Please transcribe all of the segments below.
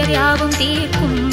துயர் யாவும் தீர்க்கும்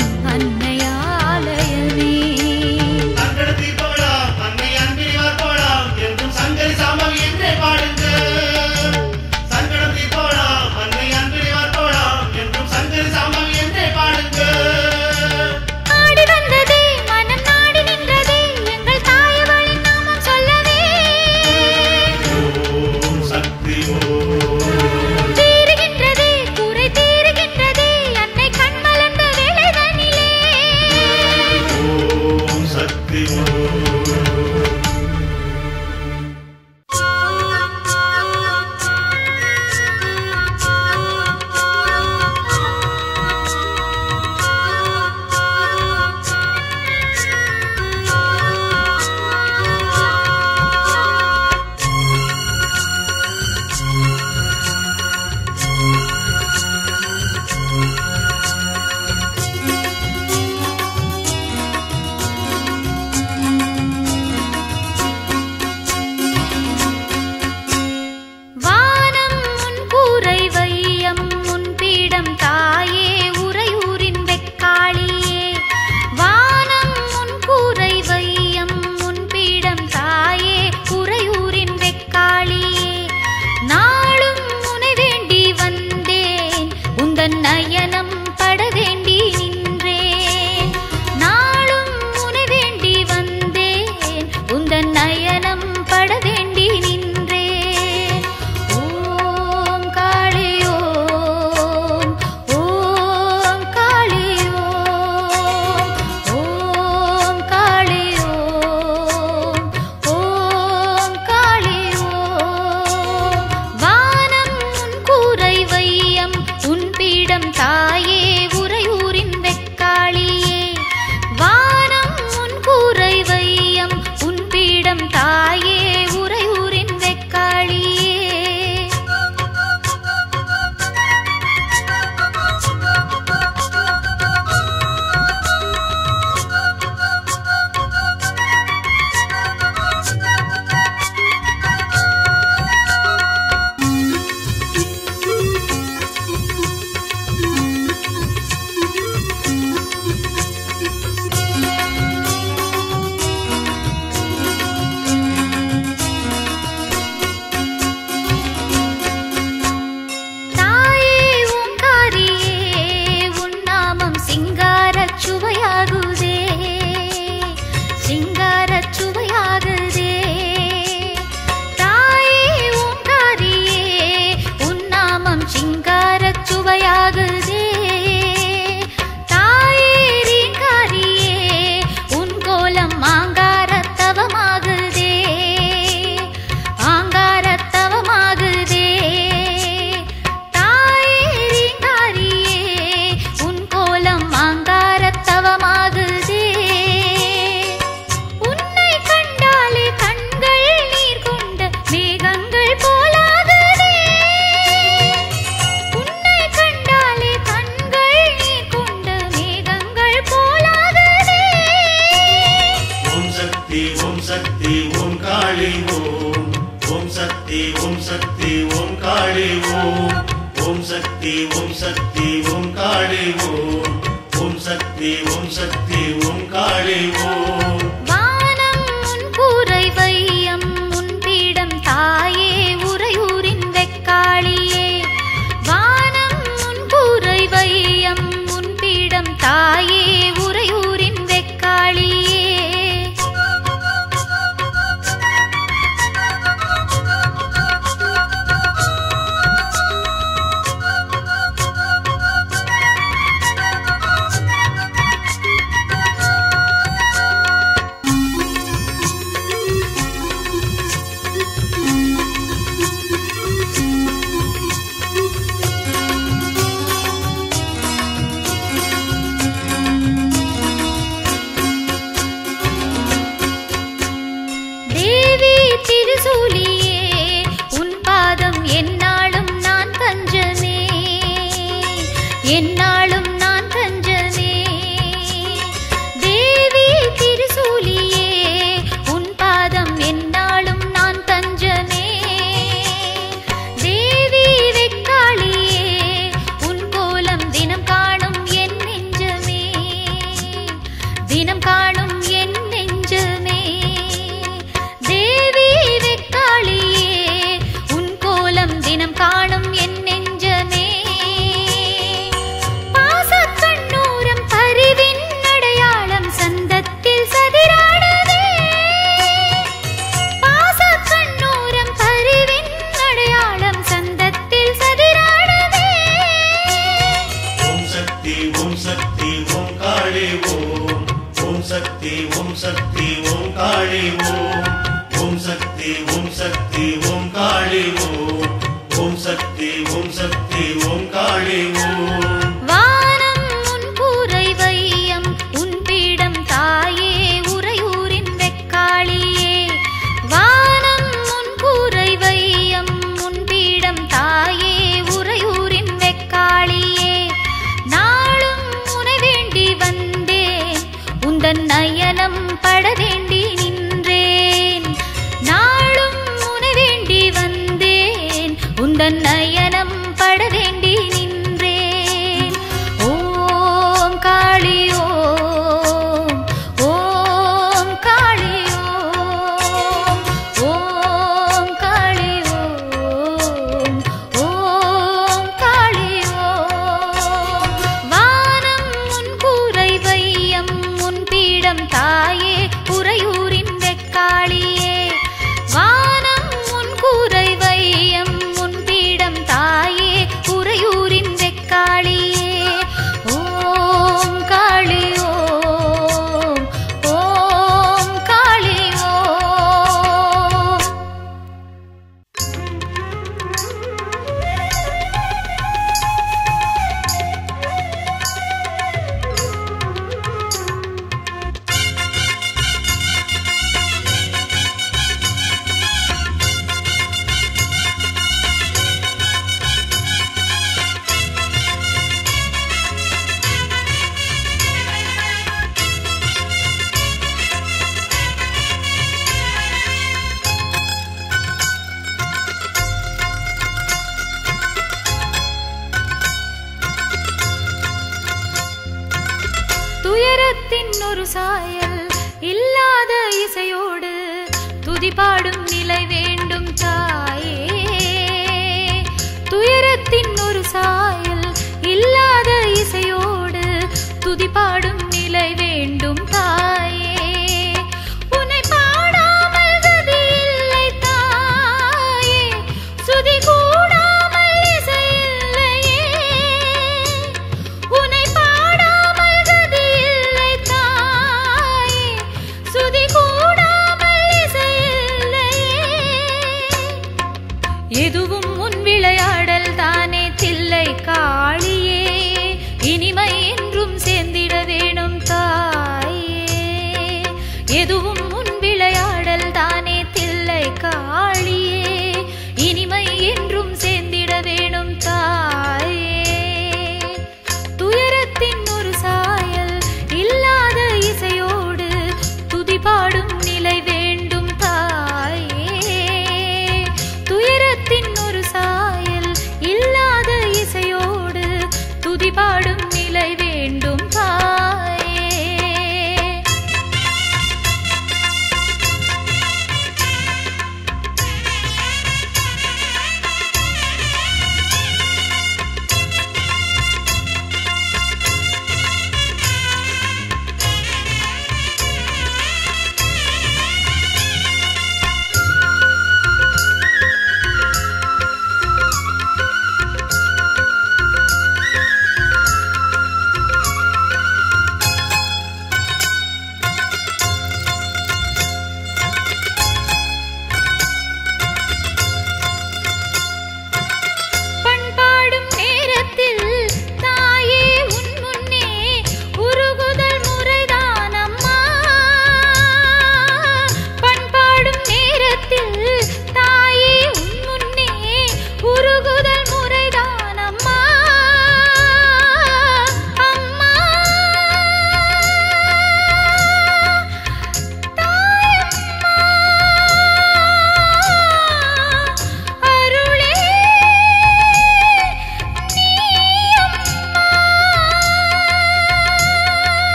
சக்தி ஓம் சக்தி ஓம் காளி ஓம். ஓம் சக்தி ஓம் சக்தி ஓம் காளி ஓம். துதி பாடும் நிலை வேண்டும் தாயே. துயரத்தின் ஒரு சாயல் இல்லாத இசையோடு துதி பாடும் எதுவும் உன் விளையாட பாடும்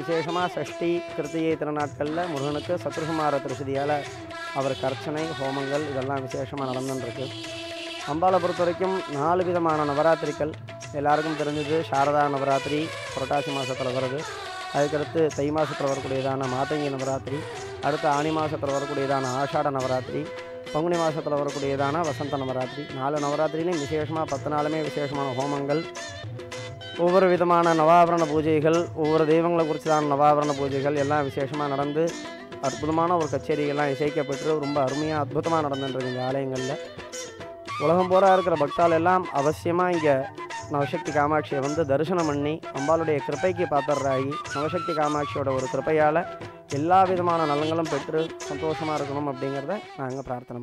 விசேஷமாக சஷ்டி கிருத்திகை திருநாட்களில் முருகனுக்கு சத்ருகுமார திருசதியால் அவருக்கு அர்ச்சனை ஹோமங்கள் இதெல்லாம் விசேஷமாக நடந்துட்டுருக்கு அம்பாவை பொறுத்த வரைக்கும் நாலு விதமான நவராத்திரிகள். எல்லாருக்கும் தெரிஞ்சது சாரதா நவராத்திரி புரட்டாசி மாதத்தில் வருது. அதுக்கடுத்து தை மாதத்தில் வரக்கூடியதான மாதங்கி நவராத்திரி அடுத்து ஆனி மாதத்தில் வரக்கூடியதான ஆஷாட நவராத்திரி பங்குனி மாதத்தில் வரக்கூடியதான வசந்த நவராத்திரி. நாலு நவராத்திரிலையும் விசேஷமாக பத்து நாளுமே விசேஷமான ஹோமங்கள். ஒவ்வொரு விதமான நவாபரண பூஜைகள் ஒவ்வொரு தெய்வங்களை குறிச்சதான நவாபரண பூஜைகள் எல்லாம் விசேஷமாக நடந்து அற்புதமான ஒரு கச்சேரிகள்லாம் இசைக்கப்பட்டு ரொம்ப அருமையாக அற்புதமாக நடந்துருக்கு இந்த ஆலயங்களில். உலகம் பூரா இருக்கிற பக்தால் எல்லாம் அவசியமாக இங்கே நவசக்தி காமாட்சியை வந்து தரிசனம் பண்ணி அம்பாளுடைய கிருப்பைக்கு பாத்திரராகி நவசக்தி காமாட்சியோட ஒரு கிருப்பையால் எல்லா விதமான நலங்களும் பெற்று சந்தோஷமாக இருக்கணும் அப்படிங்கிறத நாங்கள் பிரார்த்தனை